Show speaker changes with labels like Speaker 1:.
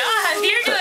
Speaker 1: god, you're doing